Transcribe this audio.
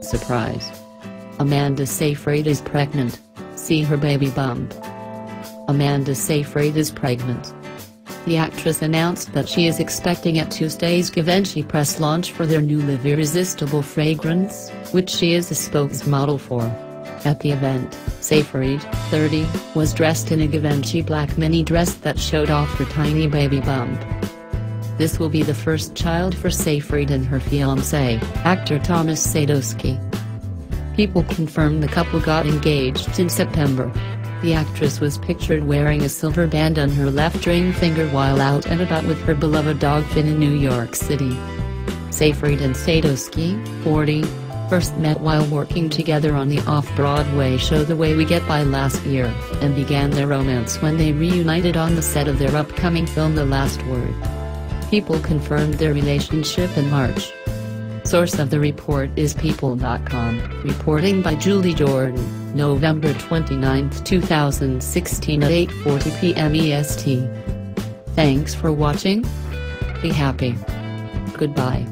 Surprise. Amanda Seyfried is pregnant. See her baby bump. Amanda Seyfried is pregnant. The actress announced that she is expecting at Tuesday's Givenchy press launch for their new Live Irresistible fragrance, which she is a spokesmodel for. At the event, Seyfried, 30, was dressed in a Givenchy black mini dress that showed off her tiny baby bump. This will be the first child for Seyfried and her fiancé, actor Thomas Sadoski. People confirmed the couple got engaged in September. The actress was pictured wearing a silver band on her left ring finger while out and about with her beloved dog Finn in New York City. Seyfried and Sadoski, 40, first met while working together on the off-Broadway show The Way We Get By last year, and began their romance when they reunited on the set of their upcoming film The Last Word. People confirmed their relationship in March. Source of the report is People.com. Reporting by Julie Jordan, November 29, 2016 at 8.40 p.m. EST. Thanks for watching. Be happy. Goodbye.